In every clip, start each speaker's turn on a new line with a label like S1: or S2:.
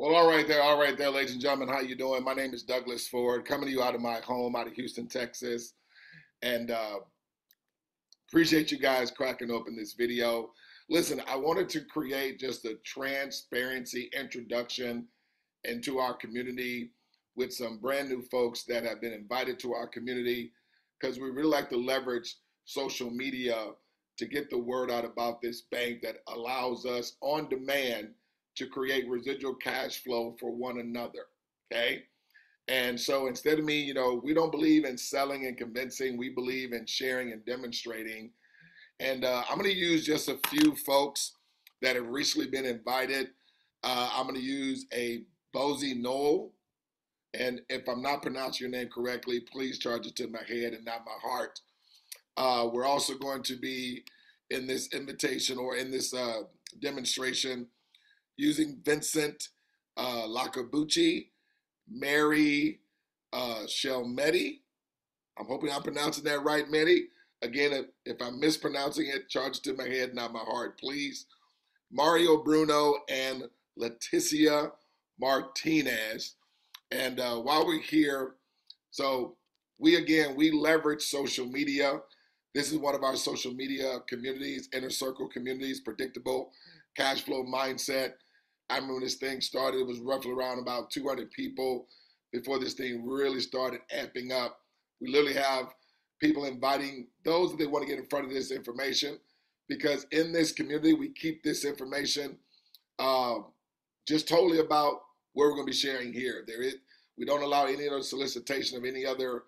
S1: Well, all right there, all right there, ladies and gentlemen. How you doing? My name is Douglas Ford, coming to you out of my home, out of Houston, Texas, and uh, appreciate you guys cracking open this video. Listen, I wanted to create just a transparency introduction into our community with some brand new folks that have been invited to our community because we really like to leverage social media to get the word out about this bank that allows us on demand to create residual cash flow for one another. Okay. And so instead of me, you know, we don't believe in selling and convincing, we believe in sharing and demonstrating. And uh, I'm going to use just a few folks that have recently been invited. Uh, I'm going to use a Bozy Noel. And if I'm not pronouncing your name correctly, please charge it to my head and not my heart. Uh, we're also going to be in this invitation or in this uh, demonstration using Vincent uh, Lacabucci, Mary uh, Shelmetti. I'm hoping I'm pronouncing that right, Mary. Again, if, if I'm mispronouncing it, charge it to my head, not my heart, please. Mario Bruno and Leticia Martinez. And uh, while we're here, so we again, we leverage social media. This is one of our social media communities, inner circle communities, predictable cash flow mindset. I remember when this thing started, it was roughly around about 200 people before this thing really started amping up. We literally have people inviting those that they want to get in front of this information because in this community, we keep this information uh, just totally about where we're going to be sharing here. There is, we don't allow any other solicitation of any other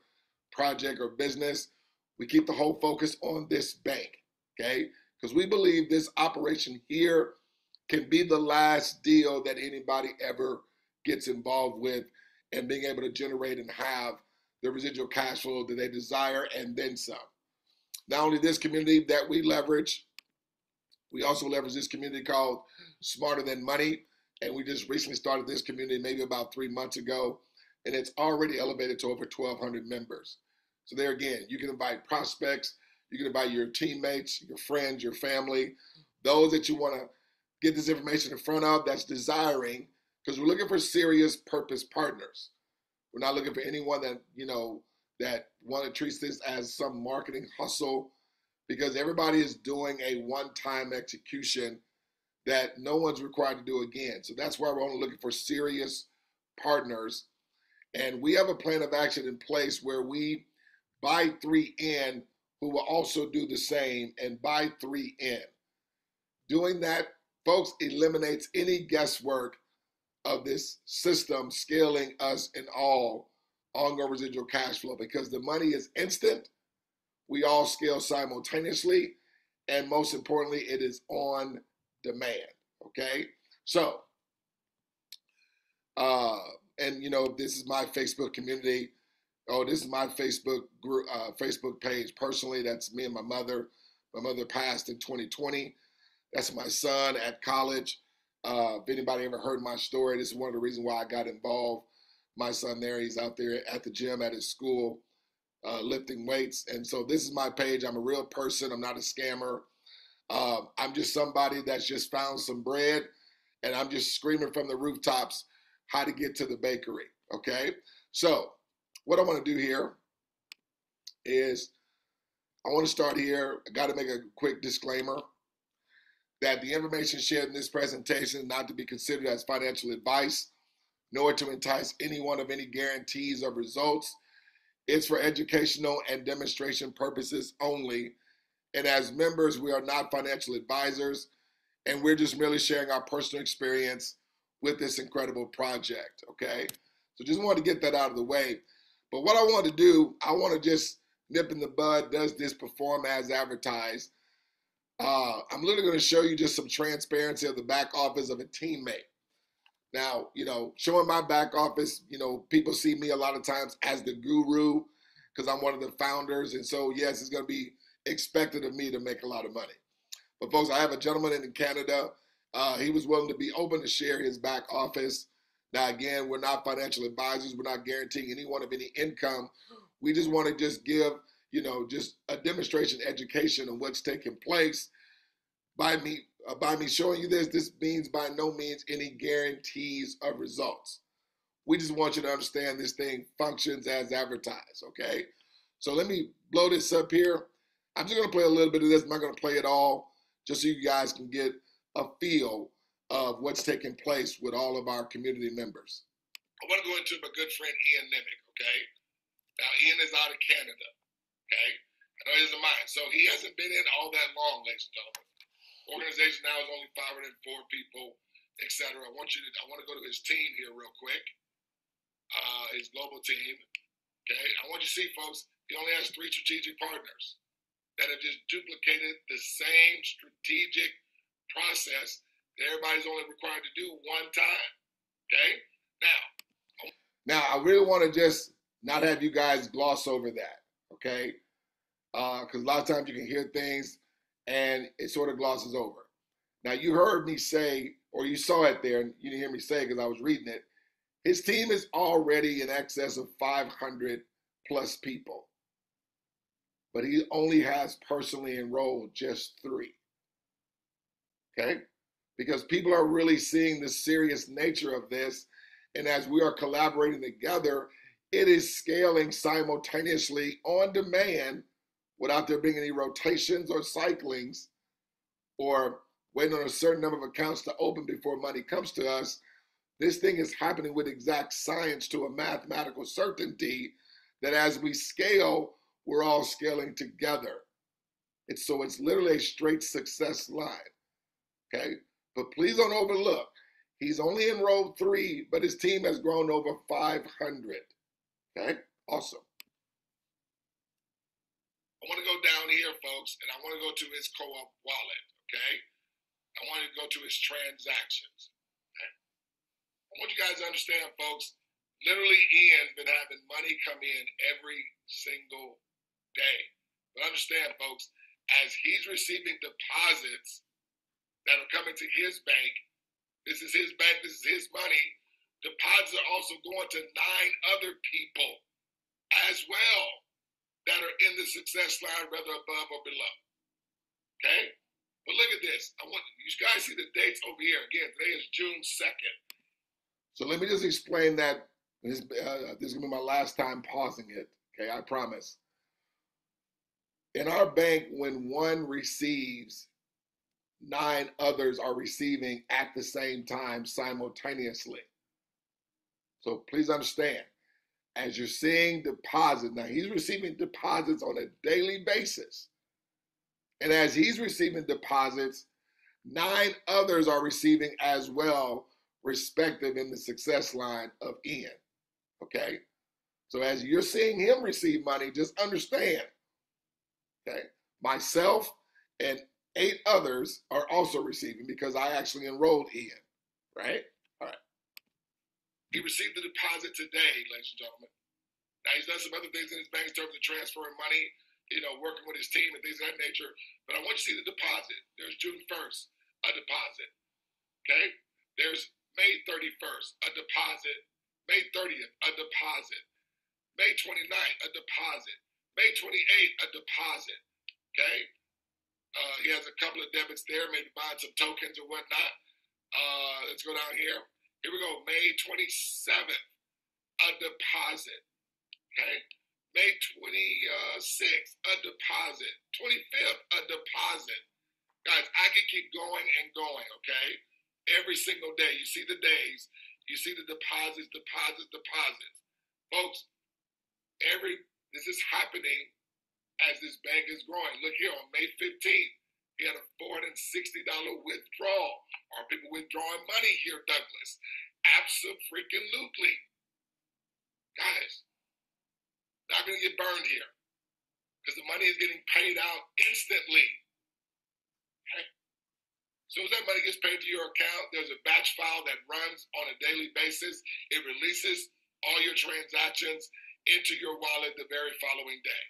S1: project or business. We keep the whole focus on this bank, okay? Because we believe this operation here can be the last deal that anybody ever gets involved with and being able to generate and have the residual cash flow that they desire and then some. Not only this community that we leverage, we also leverage this community called Smarter Than Money. And we just recently started this community maybe about three months ago. And it's already elevated to over 1,200 members. So, there again, you can invite prospects, you can invite your teammates, your friends, your family, those that you want to get this information in front of that's desiring because we're looking for serious purpose partners. We're not looking for anyone that, you know, that want to treat this as some marketing hustle because everybody is doing a one-time execution that no one's required to do again. So that's why we're only looking for serious partners. And we have a plan of action in place where we buy three in who will also do the same and buy three in. Doing that folks, eliminates any guesswork of this system scaling us in all ongoing residual cash flow because the money is instant. We all scale simultaneously. And most importantly, it is on demand. Okay. So, uh, and you know, this is my Facebook community. Oh, this is my Facebook group, uh, Facebook page. Personally, that's me and my mother. My mother passed in 2020. That's my son at college. Uh, if anybody ever heard my story, this is one of the reasons why I got involved. My son there, he's out there at the gym at his school uh, lifting weights. And so this is my page. I'm a real person. I'm not a scammer. Uh, I'm just somebody that's just found some bread and I'm just screaming from the rooftops how to get to the bakery. Okay. So what I want to do here is I want to start here. I got to make a quick disclaimer that the information shared in this presentation is not to be considered as financial advice, nor to entice anyone of any guarantees of results. It's for educational and demonstration purposes only. And as members, we are not financial advisors, and we're just merely sharing our personal experience with this incredible project. Okay. So just wanted to get that out of the way. But what I want to do, I want to just nip in the bud. Does this perform as advertised? Uh, I'm literally going to show you just some transparency of the back office of a teammate. Now, you know, showing my back office, you know, people see me a lot of times as the guru because I'm one of the founders. And so, yes, it's going to be expected of me to make a lot of money. But, folks, I have a gentleman in Canada. Uh, he was willing to be open to share his back office. Now, again, we're not financial advisors. We're not guaranteeing anyone of any income. We just want to just give you know, just a demonstration education of what's taking place by me uh, by me showing you this, this means by no means any guarantees of results. We just want you to understand this thing functions as advertised, okay? So let me blow this up here. I'm just gonna play a little bit of this. I'm not gonna play it all, just so you guys can get a feel of what's taking place with all of our community members. I want to go into my good friend Ian Nimick, okay? Now Ian is out of Canada, okay? I know he doesn't mind. So he hasn't been in all that long, ladies and gentlemen. Organization now is only 504 people, etc. I want you to I want to go to his team here real quick. Uh, his global team. Okay. I want you to see, folks, he only has three strategic partners that have just duplicated the same strategic process that everybody's only required to do one time. Okay? Now, now I really want to just not have you guys gloss over that. Okay? Because uh, a lot of times you can hear things and it sort of glosses over. Now, you heard me say, or you saw it there, and you didn't hear me say because I was reading it. His team is already in excess of 500 plus people, but he only has personally enrolled just three. Okay? Because people are really seeing the serious nature of this. And as we are collaborating together, it is scaling simultaneously on demand without there being any rotations or cyclings or waiting on a certain number of accounts to open before money comes to us. This thing is happening with exact science to a mathematical certainty that as we scale, we're all scaling together. It's so it's literally a straight success line. Okay. But please don't overlook, he's only enrolled three, but his team has grown over 500. Okay. Awesome. I want to go down here, folks, and I want to go to his co-op wallet, okay? I want to go to his transactions. Okay? I want you guys to understand, folks, literally Ian's been having money come in every single day. But understand, folks, as he's receiving deposits that are coming to his bank, this is his bank, this is his money, deposits are also going to nine other people as well that are in the success line, whether above or below. Okay? But look at this. I want you guys see the dates over here. Again, today is June 2nd. So let me just explain that. This, uh, this is going to be my last time pausing it. Okay, I promise. In our bank, when one receives, nine others are receiving at the same time simultaneously. So please understand as you're seeing deposits, now he's receiving deposits on a daily basis. And as he's receiving deposits, nine others are receiving as well, respective in the success line of Ian. Okay? So as you're seeing him receive money, just understand. Okay? Myself and eight others are also receiving because I actually enrolled Ian. Right? He received the deposit today, ladies and gentlemen. Now he's done some other things in his bank in terms of transferring money, you know, working with his team and things of that nature. But I want you to see the deposit. There's June 1st, a deposit. Okay? There's May 31st, a deposit. May 30th, a deposit. May 29th, a deposit. May 28th, a deposit. Okay? Uh, he has a couple of debits there, maybe buying some tokens or whatnot. Uh, let's go down here. Here we go. May 27th, a deposit. Okay. May 26th, a deposit. 25th, a deposit. Guys, I can keep going and going, okay? Every single day. You see the days, you see the deposits, deposits, deposits. Folks, every this is happening as this bank is growing. Look here on May 15th, he had a $460 withdrawal. Are people withdrawing money here, Douglas? Absolutely. Guys, not going to get burned here because the money is getting paid out instantly. Okay? As soon as that money gets paid to your account, there's a batch file that runs on a daily basis. It releases all your transactions into your wallet the very following day.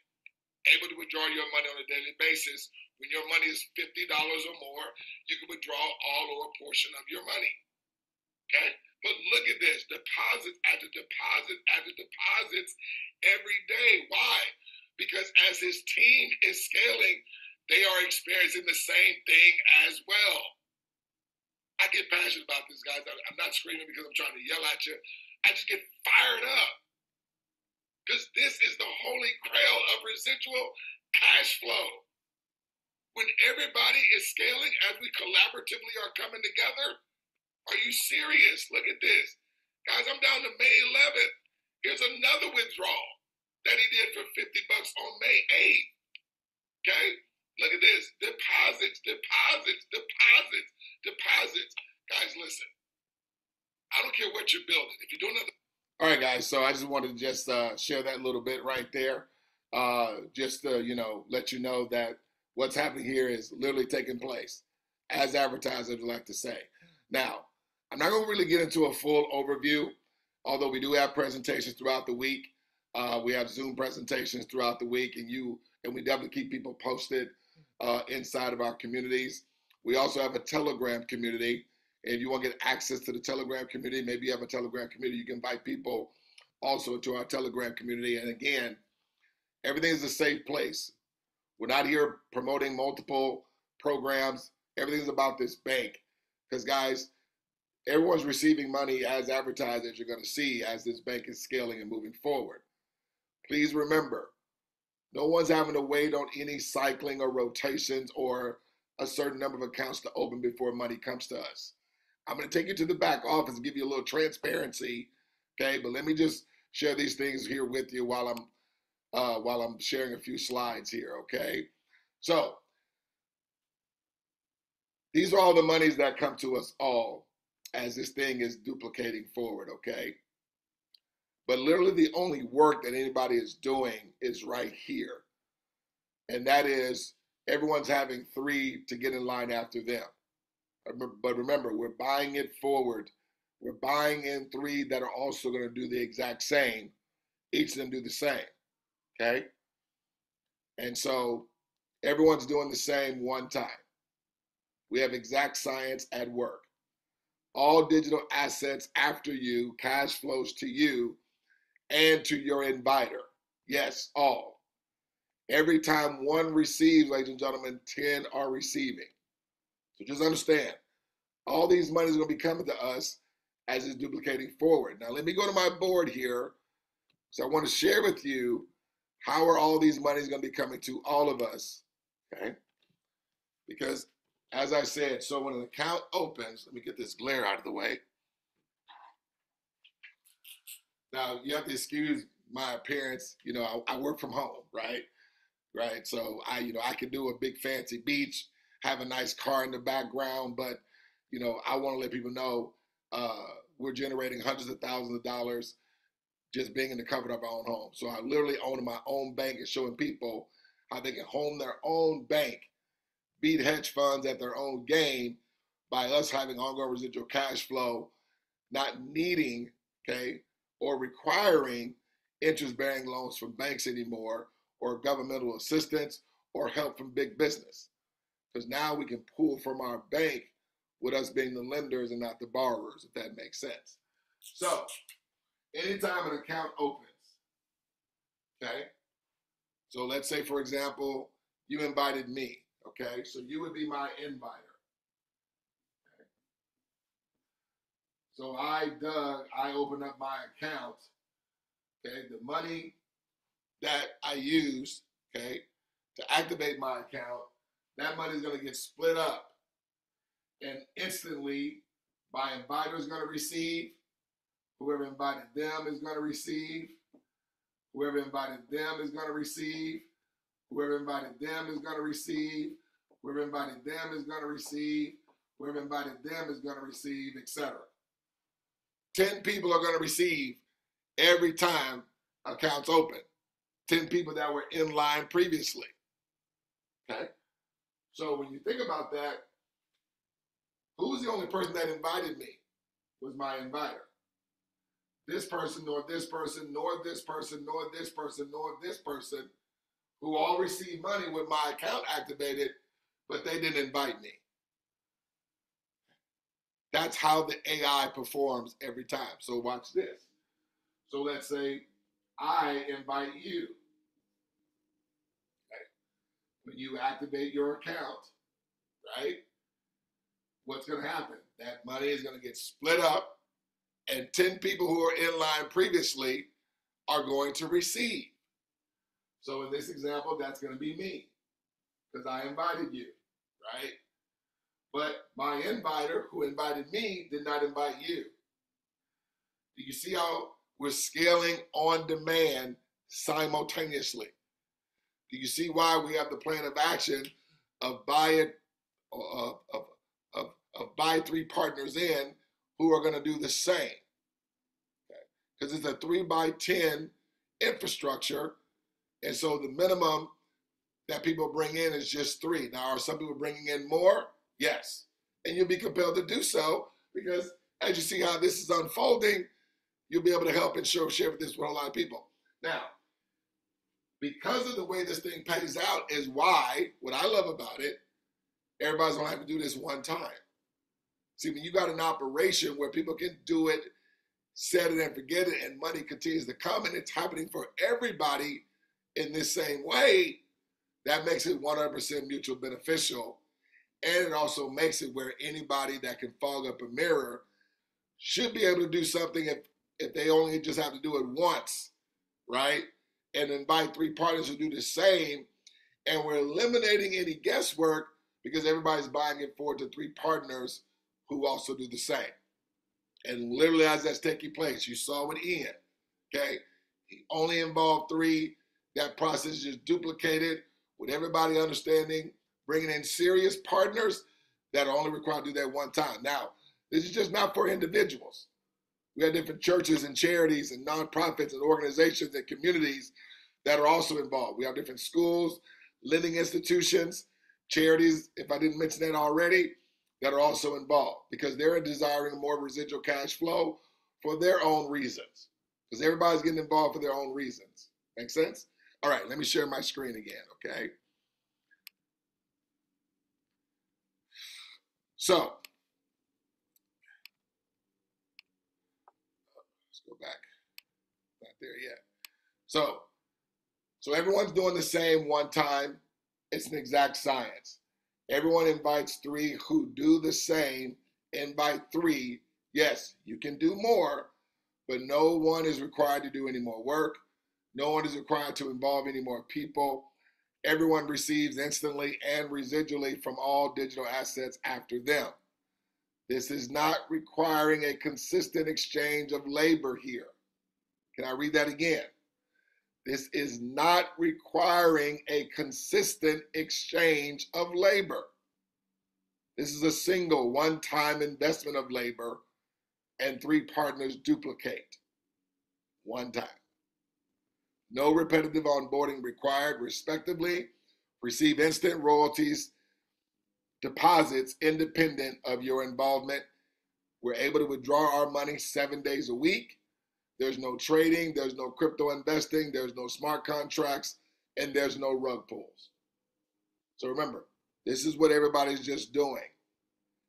S1: Able to withdraw your money on a daily basis when your money is $50 or more, you can withdraw all or a portion of your money. Okay? But look at this deposits after deposits after deposits every day. Why? Because as his team is scaling, they are experiencing the same thing as well. I get passionate about this, guys. I'm not screaming because I'm trying to yell at you. I just get fired up. Because this is the holy grail of residual cash flow. When everybody is scaling as we collaboratively are coming together, are you serious? Look at this. Guys, I'm down to May 11th. Here's another withdrawal that he did for 50 bucks on May 8th. Okay? Look at this. Deposits, deposits, deposits, deposits. Guys, listen. I don't care what you're building. If you're doing another all right, guys. So I just wanted to just uh, share that little bit right there, uh, just to you know let you know that what's happening here is literally taking place, as advertisers like to say. Now, I'm not going to really get into a full overview, although we do have presentations throughout the week. Uh, we have Zoom presentations throughout the week, and you and we definitely keep people posted uh, inside of our communities. We also have a Telegram community if you want to get access to the Telegram community, maybe you have a Telegram community, you can invite people also to our Telegram community. And again, everything is a safe place. We're not here promoting multiple programs. Everything's about this bank. Because, guys, everyone's receiving money as advertised, as you're going to see as this bank is scaling and moving forward. Please remember, no one's having to wait on any cycling or rotations or a certain number of accounts to open before money comes to us. I'm going to take you to the back office and give you a little transparency. Okay, but let me just share these things here with you while I'm uh, while I'm sharing a few slides here. Okay, so these are all the monies that come to us all as this thing is duplicating forward. Okay, but literally the only work that anybody is doing is right here, and that is everyone's having three to get in line after them. But remember, we're buying it forward. We're buying in three that are also going to do the exact same. Each of them do the same. Okay? And so everyone's doing the same one time. We have exact science at work. All digital assets after you cash flows to you and to your inviter. Yes, all. Every time one receives, ladies and gentlemen, 10 are receiving. So just understand, all these monies are going to be coming to us as it's duplicating forward. Now let me go to my board here. So I want to share with you how are all these monies going to be coming to all of us, okay? Because as I said, so when an account opens, let me get this glare out of the way. Now you have to excuse my appearance. You know, I, I work from home, right? Right. So I, you know, I can do a big fancy beach have a nice car in the background, but you know, I want to let people know uh, we're generating hundreds of thousands of dollars just being in the comfort of our own home. So I literally own my own bank and showing people how they can home their own bank, beat hedge funds at their own game by us having ongoing residual cash flow, not needing, okay, or requiring interest bearing loans from banks anymore or governmental assistance or help from big business because now we can pull from our bank with us being the lenders and not the borrowers, if that makes sense. So, anytime an account opens, okay, so let's say, for example, you invited me, okay, so you would be my inviter. Okay. So I, Doug, I open up my account, okay, the money that I use, okay, to activate my account that money is going to get split up. And instantly, my inviter is going to receive, whoever invited them is going to receive, whoever invited them is going to receive, whoever invited them is going to receive, whoever invited them is going to receive, whoever invited them is going to receive, etc. 10 people are going to receive every time accounts open. 10 people that were in line previously. Okay? So when you think about that, who was the only person that invited me? Was my inviter. This person, nor this person, nor this person, nor this person, nor this person, who all received money with my account activated, but they didn't invite me. That's how the AI performs every time. So watch this. So let's say I invite you when you activate your account, right? What's going to happen? that money is going to get split up, and 10 people who are in line previously are going to receive. So in this example, that's going to be me because I invited you, right? But my inviter who invited me did not invite you. Do you see how we're scaling on demand simultaneously? Do you see why we have the plan of action of buy it, of, of, of, of buy three partners in who are going to do the same? Because it's a three by 10 infrastructure. And so the minimum that people bring in is just three. Now, are some people bringing in more? Yes. And you'll be compelled to do so because as you see how this is unfolding, you'll be able to help and share this with a lot of people. Now, because of the way this thing pays out is why what I love about it, everybody's gonna have to do this one time. See, when you got an operation where people can do it, set it and forget it, and money continues to come, and it's happening for everybody in this same way, that makes it 100% mutual beneficial. And it also makes it where anybody that can fog up a mirror should be able to do something if, if they only just have to do it once, right? and invite three partners to do the same. And we're eliminating any guesswork because everybody's buying it forward to three partners who also do the same. And literally, as that's taking place, you saw with Ian, okay? He only involved three. That process is just duplicated with everybody understanding, bringing in serious partners that are only required to do that one time. Now, this is just not for individuals. We have different churches and charities and nonprofits and organizations and communities that are also involved. We have different schools, lending institutions, charities, if I didn't mention that already, that are also involved because they're desiring more residual cash flow for their own reasons. Because everybody's getting involved for their own reasons. Make sense? All right, let me share my screen again, okay? So, let's go back. Not there yet. So, so everyone's doing the same one time. It's an exact science. Everyone invites three who do the same. Invite three. Yes, you can do more, but no one is required to do any more work. No one is required to involve any more people. Everyone receives instantly and residually from all digital assets after them. This is not requiring a consistent exchange of labor here. Can I read that again? This is not requiring a consistent exchange of labor. This is a single one time investment of labor, and three partners duplicate one time. No repetitive onboarding required, respectively. Receive instant royalties deposits independent of your involvement. We're able to withdraw our money seven days a week. There's no trading, there's no crypto investing, there's no smart contracts, and there's no rug pulls. So remember, this is what everybody's just doing.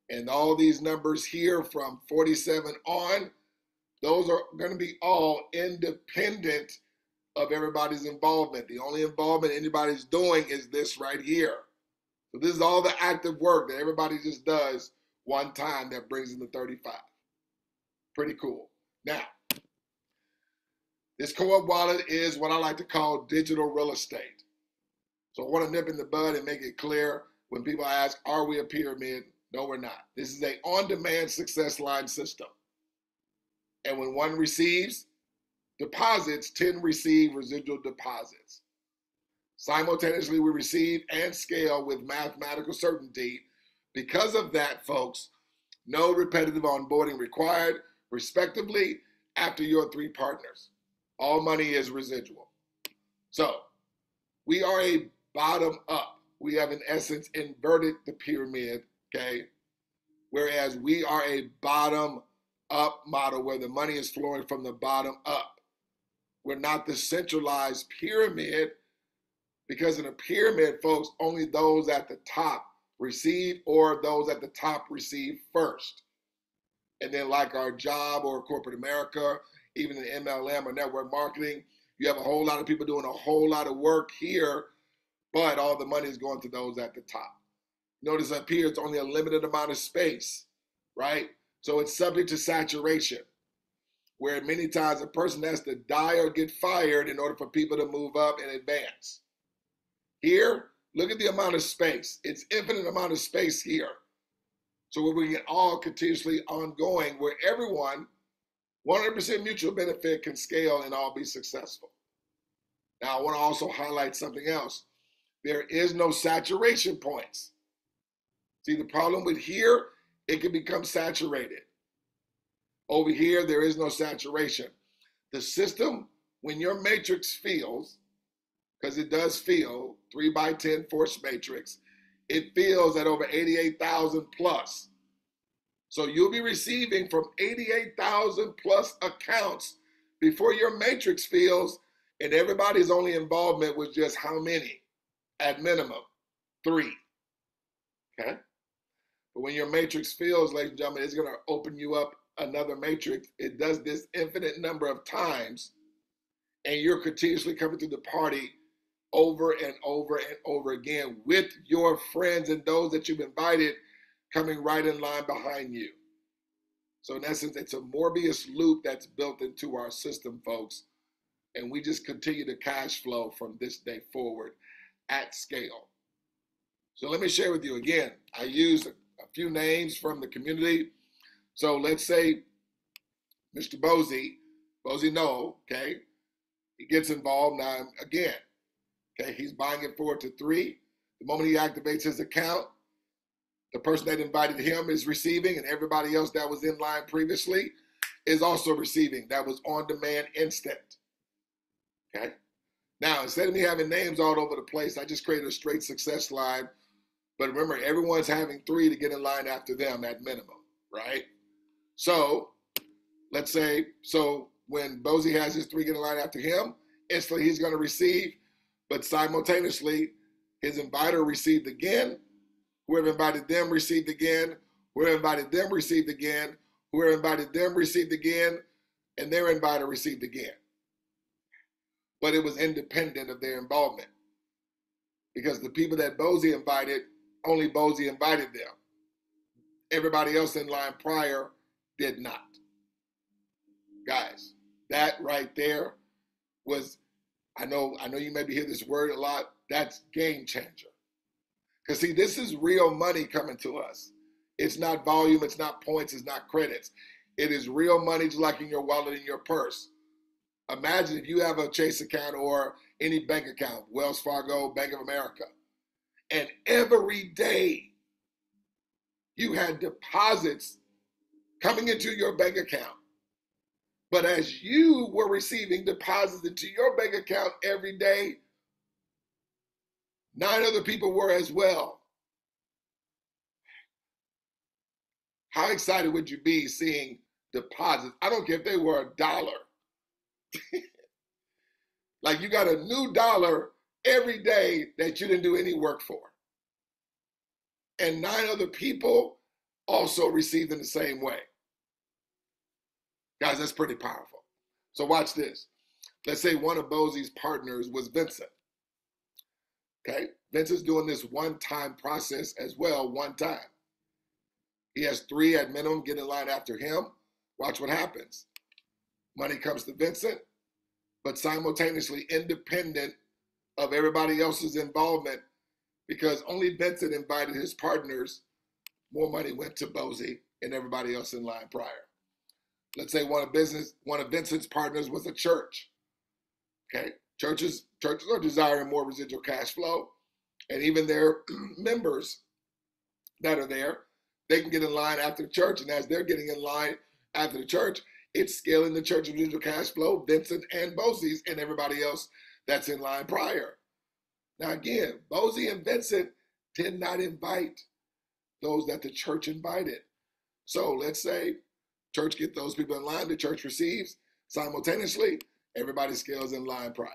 S1: And all these numbers here from 47 on, those are going to be all independent of everybody's involvement. The only involvement anybody's doing is this right here. So this is all the active work that everybody just does one time that brings in the 35. Pretty cool. Now, this co-op wallet is what I like to call digital real estate. So I want to nip in the bud and make it clear when people ask, are we a pyramid? No, we're not. This is a on-demand success line system. And when one receives deposits, 10 receive residual deposits. Simultaneously, we receive and scale with mathematical certainty. Because of that, folks, no repetitive onboarding required, respectively, after your three partners. All money is residual. So, we are a bottom up. We have, in essence, inverted the pyramid, okay? Whereas we are a bottom up model where the money is flowing from the bottom up. We're not the centralized pyramid because in a pyramid, folks, only those at the top receive or those at the top receive first. And then, like our job or corporate America, even in MLM or network marketing, you have a whole lot of people doing a whole lot of work here, but all the money is going to those at the top. Notice up here, it's only a limited amount of space. right? So it's subject to saturation, where many times a person has to die or get fired in order for people to move up and advance. Here, look at the amount of space. It's infinite amount of space here. So we can all continuously ongoing where everyone 100% mutual benefit can scale and all be successful. Now, I want to also highlight something else. There is no saturation points. See, the problem with here, it can become saturated. Over here, there is no saturation. The system, when your matrix feels, because it does feel, 3 by 10 force matrix, it feels at over 88,000 plus. So you'll be receiving from 88,000 plus accounts before your matrix feels, and everybody's only involvement was just how many? At minimum, three. Okay? But when your matrix feels, ladies and gentlemen, it's going to open you up another matrix. It does this infinite number of times, and you're continuously coming to the party over and over and over again with your friends and those that you've invited coming right in line behind you. So, in essence, it's a Morbius loop that's built into our system, folks. And we just continue to cash flow from this day forward at scale. So, let me share with you again. I used a few names from the community. So, let's say Mr. Bozy, Bozy No, okay, he gets involved now again. Okay, he's buying it forward to three. The moment he activates his account, the person that invited him is receiving, and everybody else that was in line previously is also receiving. That was on demand instant. Okay. Now, instead of me having names all over the place, I just created a straight success line. But remember, everyone's having three to get in line after them at minimum, right? So let's say, so when Bozy has his three get in line after him, instantly he's going to receive, but simultaneously his inviter received again, Whoever invited them received again. Whoever invited them received again. Whoever invited them received again. And their inviter received again. But it was independent of their involvement. Because the people that Bozy invited, only Bozy invited them. Everybody else in line prior did not. Guys, that right there was, I know, I know you maybe hear this word a lot. That's game changer. Because, see, this is real money coming to us. It's not volume, it's not points, it's not credits. It is real money, just like in your wallet, in your purse. Imagine if you have a Chase account or any bank account, Wells Fargo, Bank of America, and every day you had deposits coming into your bank account. But as you were receiving deposits into your bank account every day, Nine other people were as well. How excited would you be seeing deposits? I don't care if they were a dollar. like you got a new dollar every day that you didn't do any work for. And nine other people also received in the same way. Guys, that's pretty powerful. So watch this. Let's say one of Bozy's partners was Vincent. Okay, Vince is doing this one time process as well, one time. He has three at minimum get in line after him. Watch what happens. Money comes to Vincent, but simultaneously independent of everybody else's involvement because only Vincent invited his partners. More money went to Bozy and everybody else in line prior. Let's say one of business, one of Vincent's partners was a church. Okay, Churches, churches are desiring more residual cash flow, and even their members that are there, they can get in line after the church. And as they're getting in line after the church, it's scaling the church of residual cash flow, Vincent and Bozy's, and everybody else that's in line prior. Now, again, Bozy and Vincent did not invite those that the church invited. So let's say church get those people in line, the church receives simultaneously, everybody scales in line prior.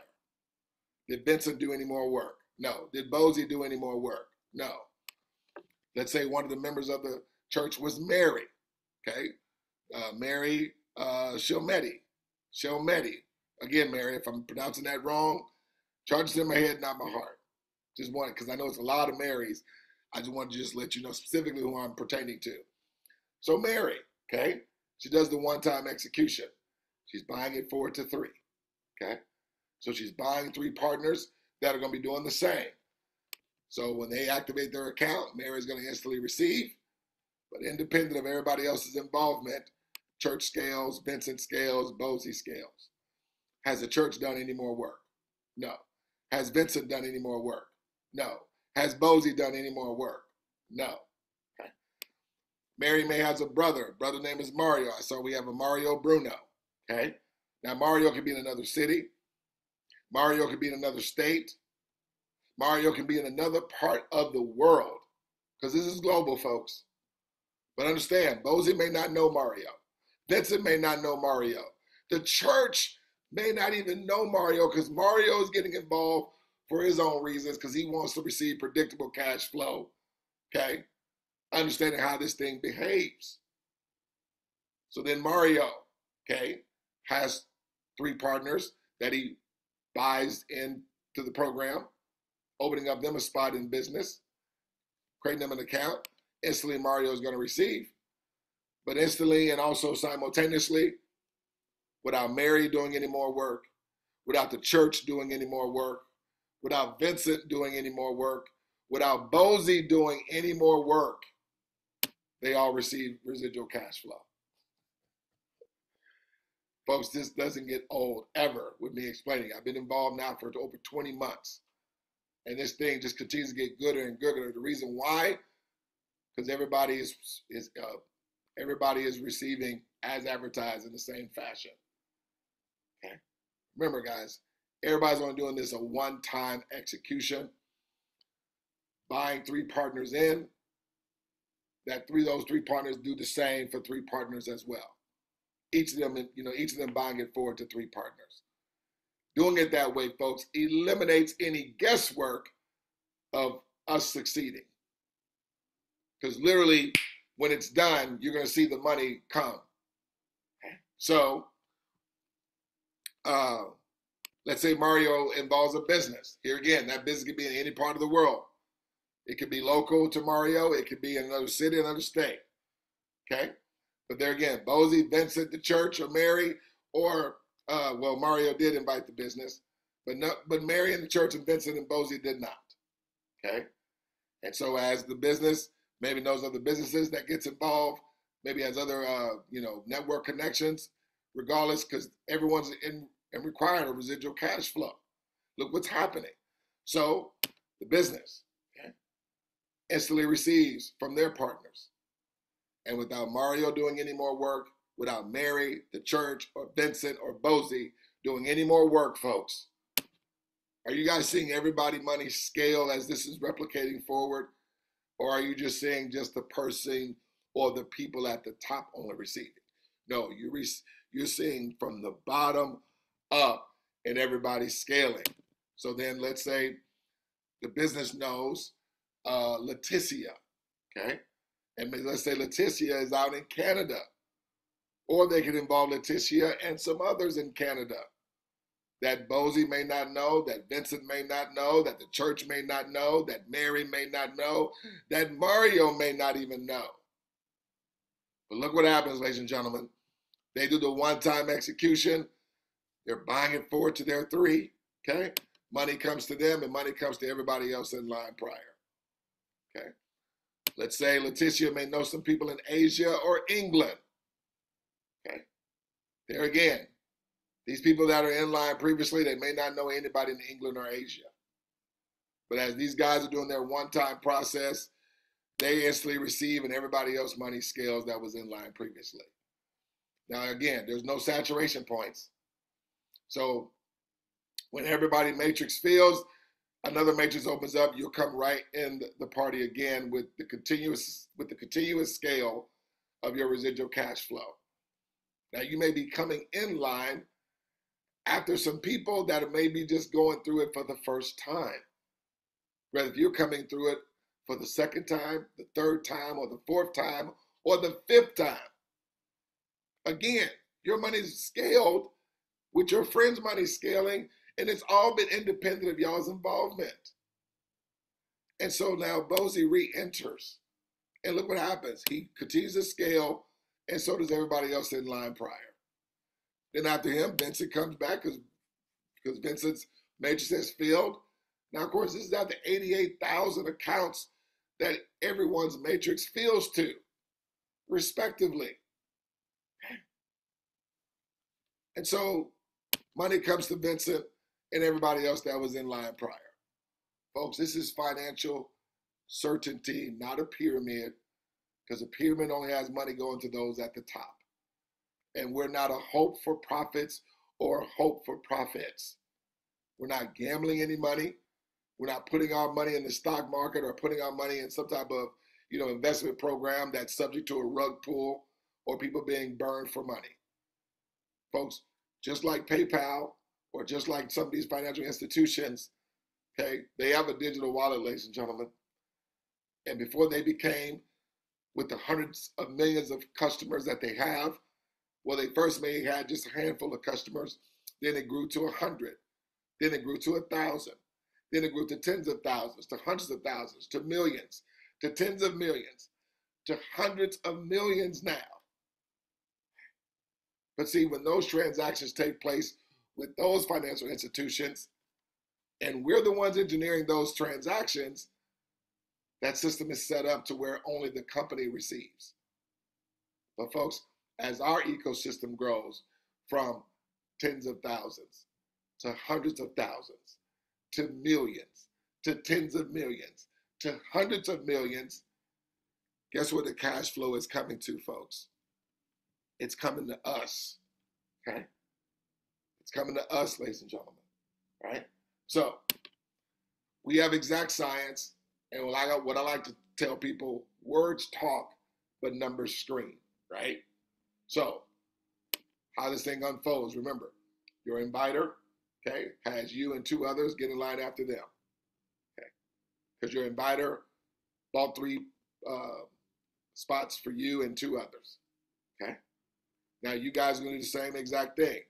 S1: Did Benson do any more work? No. Did Bozy do any more work? No. Let's say one of the members of the church was Mary. Okay. Uh, Mary uh, Shilmeti. Again, Mary, if I'm pronouncing that wrong, charges in my head, not my heart. Just wanted, because I know it's a lot of Marys. I just wanted to just let you know specifically who I'm pertaining to. So Mary, okay, she does the one-time execution. She's buying it four to three. Okay. So she's buying three partners that are going to be doing the same. So when they activate their account, Mary's going to instantly receive. But independent of everybody else's involvement, church scales, Vincent scales, Bozy scales. Has the church done any more work? No. Has Vincent done any more work? No. Has Bozy done any more work? No. Okay. Mary May has a brother. Brother name is Mario. I saw we have a Mario Bruno. Okay. Now Mario could be in another city. Mario could be in another state. Mario can be in another part of the world. Because this is global, folks. But understand, Bozy may not know Mario. Vincent may not know Mario. The church may not even know Mario because Mario is getting involved for his own reasons because he wants to receive predictable cash flow. Okay. Understanding how this thing behaves. So then Mario, okay, has three partners that he buys into the program, opening up them a spot in business, creating them an account. Instantly, Mario is going to receive. But instantly and also simultaneously, without Mary doing any more work, without the church doing any more work, without Vincent doing any more work, without Bozy doing any more work, they all receive residual cash flow. Folks, this doesn't get old ever with me explaining. I've been involved now for over 20 months. And this thing just continues to get gooder and gooder. The reason why, because everybody is is uh, everybody is receiving as advertised in the same fashion. Okay. Remember, guys, everybody's only doing this a one-time execution. Buying three partners in. That three those three partners do the same for three partners as well each of them, you know, each of them buying it forward to three partners. Doing it that way, folks, eliminates any guesswork of us succeeding. Because literally, when it's done, you're going to see the money come. So, uh, let's say Mario involves a business. Here again, that business could be in any part of the world. It could be local to Mario. It could be in another city, another state. Okay. But there again, Bozy, Vincent, the church, or Mary, or uh, well, Mario did invite the business, but no, but Mary and the church and Vincent and Bozy did not. Okay, and so as the business maybe knows other businesses that gets involved, maybe has other uh, you know network connections, regardless, because everyone's in and requiring a residual cash flow. Look what's happening. So the business okay, instantly receives from their partners and without Mario doing any more work, without Mary, the church, or Vincent or Bozy doing any more work, folks, are you guys seeing everybody money scale as this is replicating forward? Or are you just seeing just the person or the people at the top only receiving? No, you're, re- you're seeing from the bottom up and everybody scaling. So then let's say the business knows uh, Leticia, okay? And let's say Leticia is out in Canada. Or they could involve Leticia and some others in Canada that Bozy may not know, that Vincent may not know, that the church may not know, that Mary may not know, that Mario may not even know. But look what happens, ladies and gentlemen. They do the one time execution, they're buying it forward to their three, okay? Money comes to them and money comes to everybody else in line prior, okay? Let's say Leticia may know some people in Asia or England. Okay. There again, these people that are in line previously, they may not know anybody in England or Asia. But as these guys are doing their one time process, they instantly receive and everybody else money scales that was in line previously. Now, again, there's no saturation points. So when everybody matrix fills, another matrix opens up, you'll come right in the party again with the continuous with the continuous scale of your residual cash flow. Now you may be coming in line after some people that may be just going through it for the first time. Whether you're coming through it for the second time, the third time, or the fourth time, or the fifth time. Again, your money's scaled with your friends' money scaling and it's all been independent of y'all's involvement. And so now Bozy re enters And look what happens. He continues to scale, and so does everybody else in line prior. Then after him, Vincent comes back because because Vincent's matrix has filled. Now, of course, this is after 88,000 accounts that everyone's matrix fills to, respectively. And so money comes to Vincent and everybody else that was in line prior. Folks, this is financial certainty, not a pyramid, because a pyramid only has money going to those at the top. And we're not a hope for profits or hope for profits. We're not gambling any money. We're not putting our money in the stock market or putting our money in some type of, you know, investment program that's subject to a rug pull or people being burned for money. Folks, just like PayPal or just like some of these financial institutions, okay, they have a digital wallet, ladies and gentlemen. And before they became, with the hundreds of millions of customers that they have, well, they first may have had just a handful of customers, then it grew to a hundred, then it grew to a thousand, then it grew to tens of thousands, to hundreds of thousands, to millions, to tens of millions, to hundreds of millions now. But see, when those transactions take place with those financial institutions, and we're the ones engineering those transactions, that system is set up to where only the company receives. But, folks, as our ecosystem grows from tens of thousands to hundreds of thousands to millions to tens of millions to hundreds of millions, guess where the cash flow is coming to, folks? It's coming to us. Okay? It's coming to us, ladies and gentlemen. Right? So we have exact science, and what I, what I like to tell people, words talk, but numbers scream, right? So how this thing unfolds, remember, your inviter, okay, has you and two others get in line after them. Okay. Because your inviter bought three uh, spots for you and two others. Okay. Now you guys are to do the same exact thing.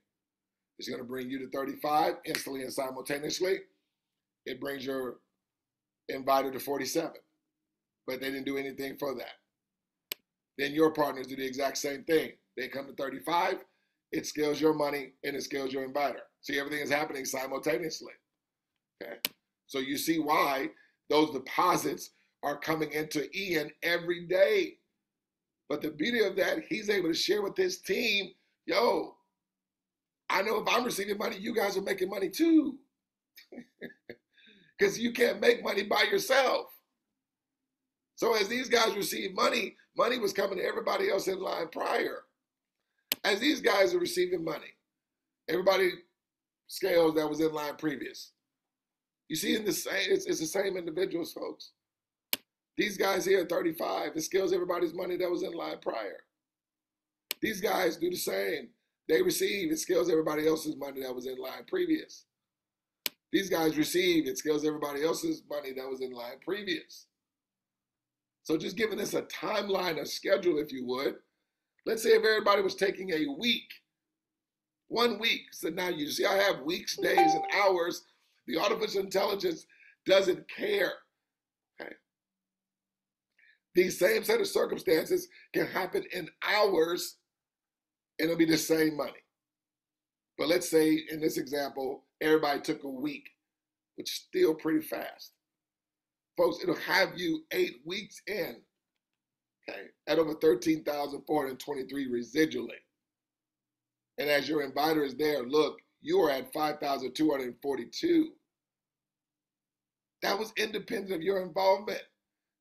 S1: It's going to bring you to 35 instantly and simultaneously. It brings your inviter to 47, but they didn't do anything for that. Then your partners do the exact same thing. They come to 35, it scales your money and it scales your inviter. See, everything is happening simultaneously. Okay. So you see why those deposits are coming into Ian every day. But the beauty of that, he's able to share with his team, yo, I know if I'm receiving money, you guys are making money too. Because you can't make money by yourself. So as these guys receive money, money was coming to everybody else in line prior. As these guys are receiving money, everybody scales that was in line previous. You see, in the same, it's, it's the same individuals, folks. These guys here at 35, it scales everybody's money that was in line prior. These guys do the same. They receive, it scales everybody else's money that was in line previous. These guys receive, it scales everybody else's money that was in line previous. So just giving us a timeline, a schedule, if you would. Let's say if everybody was taking a week, one week. So now you see, I have weeks, days, and hours. The artificial intelligence doesn't care. Okay. These same set of circumstances can happen in hours it'll be the same money. But let's say in this example, everybody took a week, which is still pretty fast. Folks, it'll have you eight weeks in, okay, at over 13,423 residually. And as your inviter is there, look, you are at 5,242. That was independent of your involvement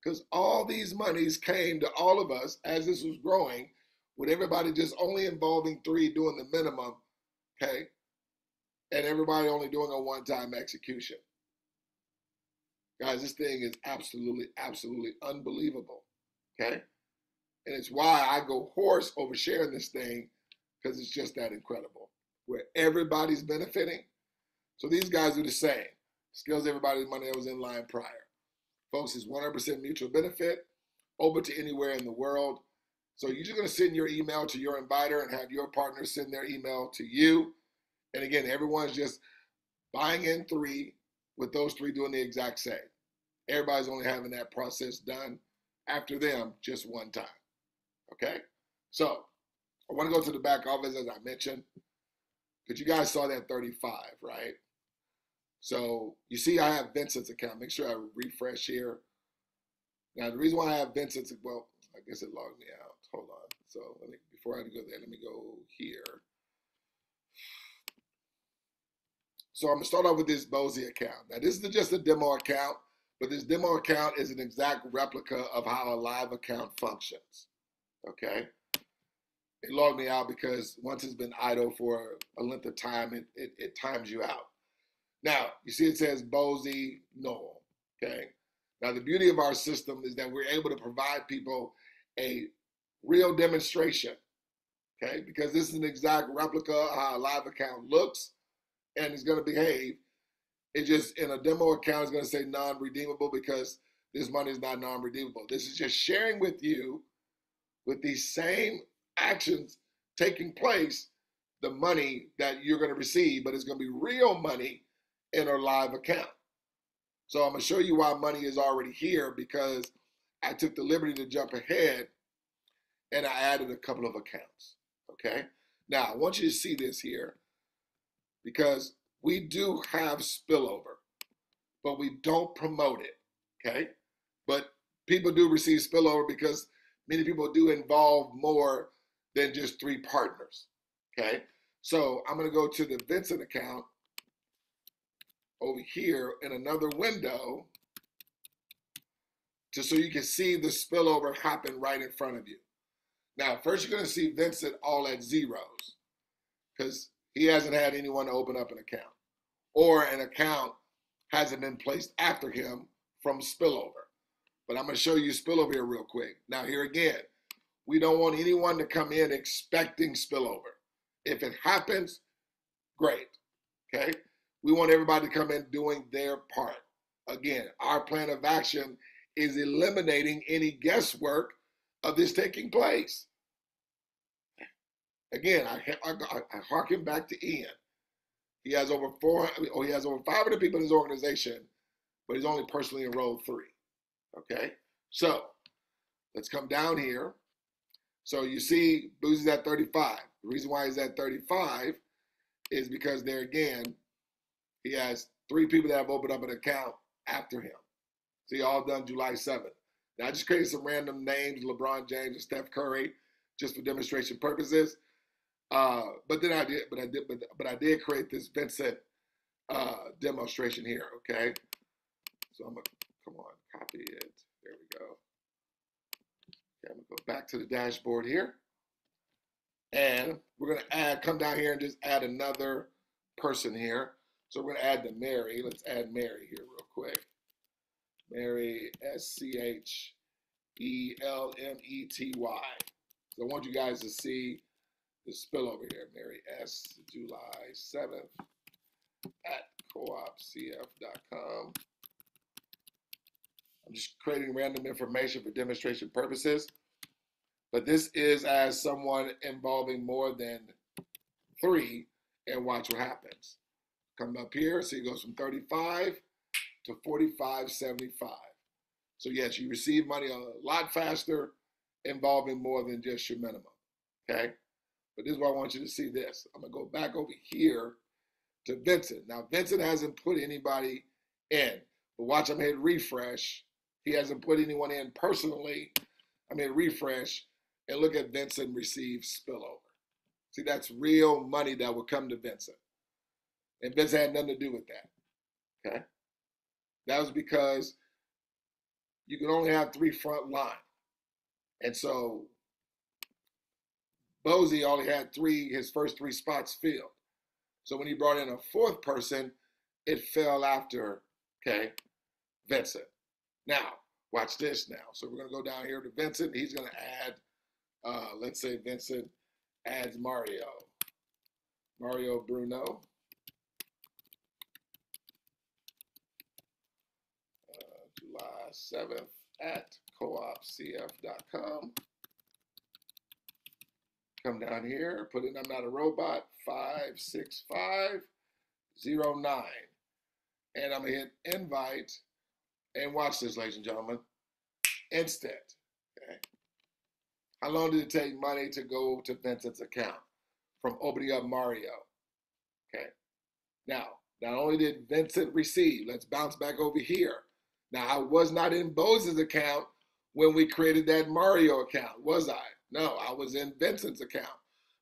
S1: because all these monies came to all of us as this was growing with everybody just only involving three doing the minimum, okay, and everybody only doing a one time execution. Guys, this thing is absolutely, absolutely unbelievable, okay? And it's why I go hoarse over sharing this thing because it's just that incredible where everybody's benefiting. So these guys do the same. Skills everybody's money that was in line prior. Folks, it's 100% mutual benefit, open to anywhere in the world. So you're just going to send your email to your inviter and have your partner send their email to you. And again, everyone's just buying in three with those three doing the exact same. Everybody's only having that process done after them just one time. Okay? So I want to go to the back office as I mentioned. Because you guys saw that 35, right? So you see I have Vincent's account. Make sure I refresh here. Now the reason why I have Vincent's, well, I guess it logged me out. Hold on. So let me, before I go there, let me go here. So I'm gonna start off with this Bozy account. Now this is just a demo account, but this demo account is an exact replica of how a live account functions. Okay. It logged me out because once it's been idle for a length of time, it, it, it times you out. Now, you see it says Bozy Noel. Okay. Now, the beauty of our system is that we're able to provide people a real demonstration. Okay. Because this is an exact replica of how a live account looks and is going to behave. It just in a demo account is going to say non-redeemable because this money is not non-redeemable. This is just sharing with you with these same actions taking place, the money that you're going to receive, but it's going to be real money in a live account. So I'm going to show you why money is already here because I took the liberty to jump ahead and I added a couple of accounts. Okay. Now I want you to see this here because we do have spillover, but we don't promote it. Okay. But people do receive spillover because many people do involve more than just three partners. Okay. So I'm going to go to the Vincent account over here in another window just so you can see the spillover happen right in front of you. Now, first you're going to see Vincent all at zeros because he hasn't had anyone open up an account or an account hasn't been placed after him from spillover. But I'm going to show you spillover here real quick. Now, here again, we don't want anyone to come in expecting spillover. If it happens, great. Okay? We want everybody to come in doing their part. Again, our plan of action is eliminating any guesswork of this taking place. Again, I, I, I harken back to Ian. He has over four, or oh, he has over 500 people in his organization, but he's only personally enrolled three. Okay, so let's come down here. So you see, Bozy's at 35. The reason why he's at 35 is because there again, he has three people that have opened up an account after him. See, all done July 7th. I just created some random names, LeBron James and Steph Curry, just for demonstration purposes. Uh, but then I did, but I did, but, but I did create this Vincent uh, demonstration here. Okay, so I'm gonna come on, copy it. There we go. Okay, I'm gonna go back to the dashboard here, and we're gonna add, come down here and just add another person here. So we're gonna add the Mary. Let's add Mary here real quick. Mary S C H E L M E T Y. So I want you guys to see the spillover here. Mary S. July 7th at coopcf.com. I'm just creating random information for demonstration purposes. But this is as someone involving more than three, and watch what happens. Come up here, so it goes from 35 to 45.75. So yes, you receive money a lot faster, involving more than just your minimum. Okay. But this is why I want you to see this. I'm gonna go back over here to Vincent. Now Vincent hasn't put anybody in, but watch I'm hit refresh. He hasn't put anyone in personally. I'm hit refresh and look at Vincent receive spillover. See, that's real money that will come to Vincent. And Vincent had nothing to do with that. Okay? That was because you can only have three front line. And so Bozy only had three, his first three spots filled. So when he brought in a fourth person, it fell after, okay, Vincent. Now, watch this now. So we're going to go down here to Vincent. He's going to add, uh, let's say Vincent adds Mario. Mario Bruno. Uh, July 7th at coopcf.com. Come down here, put in I'm not a robot, 56509. And I'm gonna hit invite and watch this, ladies and gentlemen. Instant. Okay. How long did it take money to go to Vincent's account from opening up Mario? Okay. Now, not only did Vincent receive, let's bounce back over here. Now, I was not in Bozy's account when we created that Mario account, was I? No, I was in Vincent's account.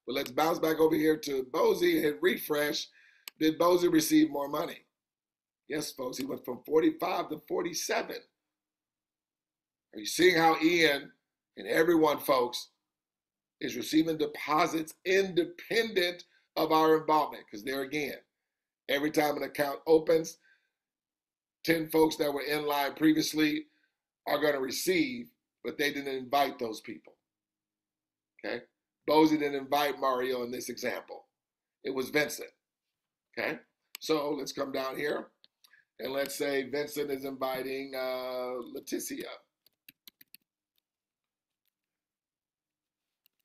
S1: But let's bounce back over here to Bozy and hit refresh. Did Bozy receive more money? Yes, folks, he went from 45 to 47. Are you seeing how Ian and everyone, folks, is receiving deposits independent of our involvement? Because there again, every time an account opens, 10 folks that were in line previously are going to receive, but they didn't invite those people. Okay? Bozy didn't invite Mario in this example. It was Vincent. Okay? So let's come down here and let's say Vincent is inviting uh, Leticia.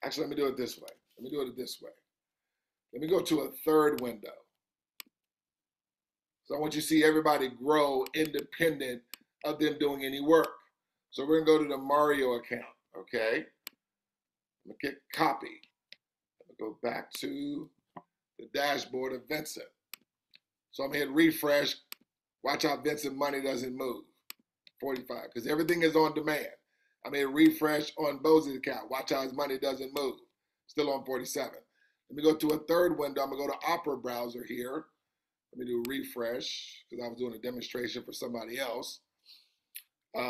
S1: Actually, let me do it this way. Let me do it this way. Let me go to a third window. So I want you to see everybody grow independent of them doing any work. So we're gonna go to the Mario account, okay? I'm gonna get copy. I'm gonna go back to the dashboard of Vincent. So I'm gonna hit refresh. Watch how Vincent money doesn't move. 45, because everything is on demand. I'm gonna refresh on Bozy's account. Watch how his money doesn't move. Still on 47. Let me go to a third window. I'm gonna go to Opera browser here. Let me do a refresh because I was doing a demonstration for somebody else. Uh,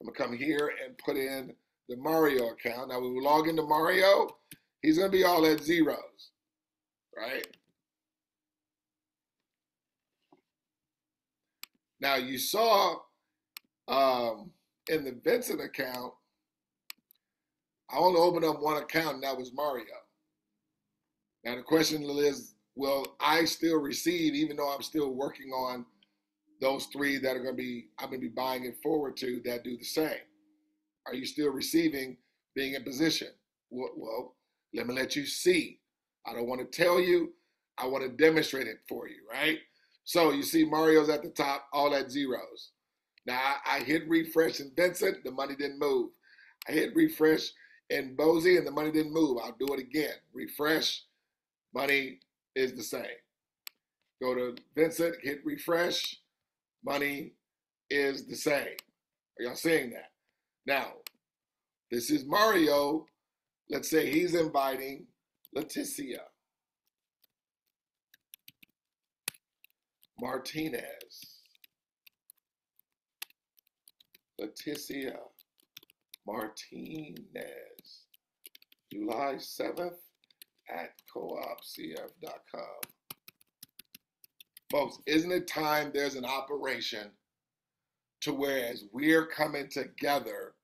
S1: I'm gonna come here and put in the Mario account. Now we log into Mario, he's gonna be all at zeros, right? Now you saw um, in the Vincent account, I only opened up one account and that was Mario. Now the question is, will I still receive even though I'm still working on those three that are going to be I'm going to be buying it forward to that do the same. Are you still receiving being in position? Well, well, let me let you see. I don't want to tell you. I want to demonstrate it for you, right? So you see Mario's at the top, all at zeros. Now I, I hit refresh in Vincent, the money didn't move. I hit refresh in Bozy and the money didn't move. I'll do it again. Refresh, money is the same. Go to Vincent, hit refresh, money is the same. Are y'all seeing that? Now, this is Mario. Let's say he's inviting Leticia Martinez. Leticia Martinez. July 7th at coopcf.com. Folks, isn't it time there's an operation to whereas we're coming together,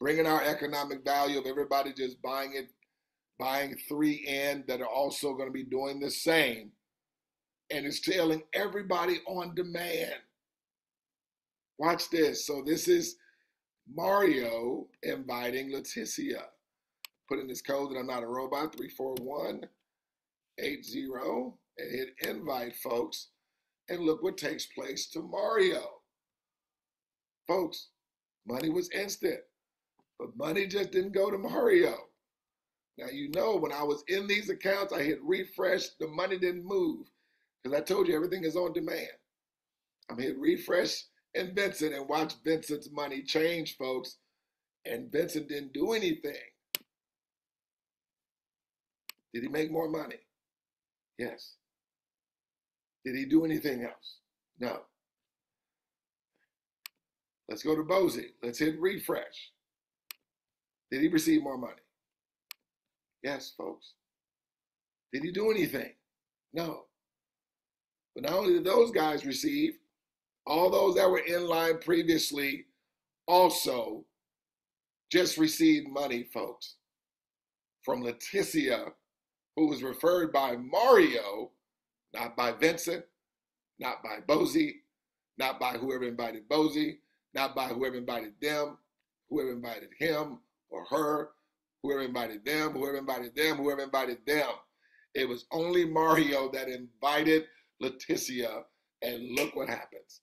S1: bringing our economic value of everybody just buying it, buying three in that are also going to be doing the same, and it's telling everybody on demand. Watch this. So this is Mario inviting Leticia. Put in this code that I'm not a robot, 34180, and hit invite, folks and look what takes place to Mario. Folks, money was instant, but money just didn't go to Mario. Now, you know, when I was in these accounts, I hit refresh, the money didn't move because I told you everything is on demand. I'm hit refresh and Vincent and watch Vincent's money change, folks. And Vincent didn't do anything. Did he make more money? Yes. Did he do anything else? No. Let's go to Bozy. Let's hit refresh. Did he receive more money? Yes, folks. Did he do anything? No. But not only did those guys receive, all those that were in line previously also just received money, folks, from Leticia, who was referred by Mario not by Vincent, not by Bozy, not by whoever invited Bozy, not by whoever invited them, whoever invited him or her, whoever invited them, whoever invited them, whoever invited them. It was only Mario that invited Leticia, and look what happens.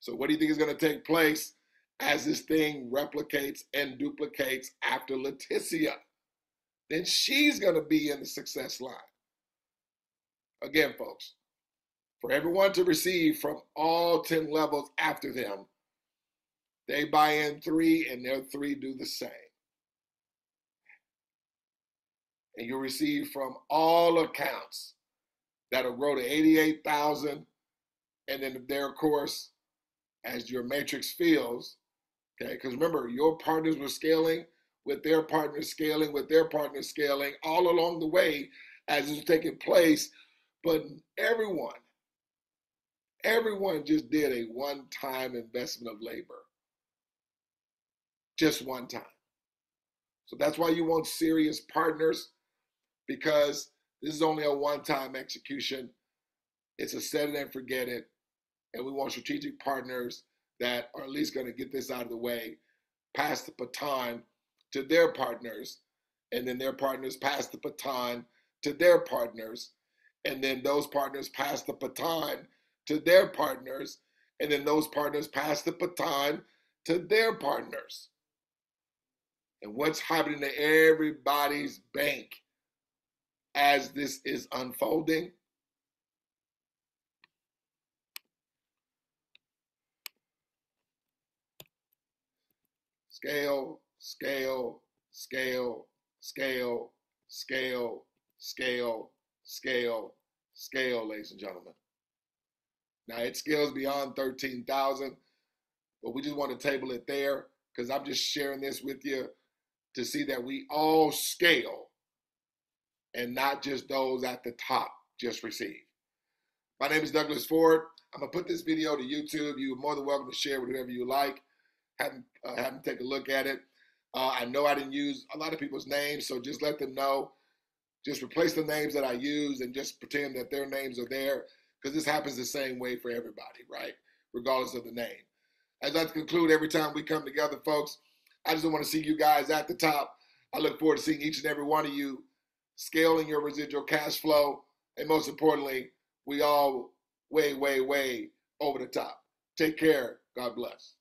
S1: So, what do you think is going to take place as this thing replicates and duplicates after Leticia, then she's going to be in the success line. Again, folks, for everyone to receive from all 10 levels after them, they buy in three and their three do the same. And you'll receive from all accounts that'll grow to 88,000. And then their course, as your matrix fills, okay, because remember, your partners were scaling with their partners scaling, with their partners scaling all along the way as it's taking place. But everyone, everyone just did a one time investment of labor. Just one time. So that's why you want serious partners because this is only a one time execution. It's a set it and forget it. And we want strategic partners that are at least going to get this out of the way, pass the baton to their partners, and then their partners pass the baton to their partners, and then those partners pass the baton to their partners, and then those partners pass the baton to their partners. And what's happening to everybody's bank as this is unfolding? Scale, scale, scale, scale, scale, scale, scale, scale, ladies and gentlemen. Now it scales beyond 13,000, but we just want to table it there because I'm just sharing this with you to see that we all scale and not just those at the top just receive. My name is Douglas Ford. I'm gonna put this video to YouTube. You're more than welcome to share with whoever you like. Have uh, have them take a look at it. Uh, I know I didn't use a lot of people's names, so just let them know. Just replace the names that I use and just pretend that their names are there because this happens the same way for everybody, right? Regardless of the name. As to conclude every time we come together, folks. I just want to see you guys at the top. I look forward to seeing each and every one of you scaling your residual cash flow, and most importantly, we all way, way, way over the top. Take care. God bless.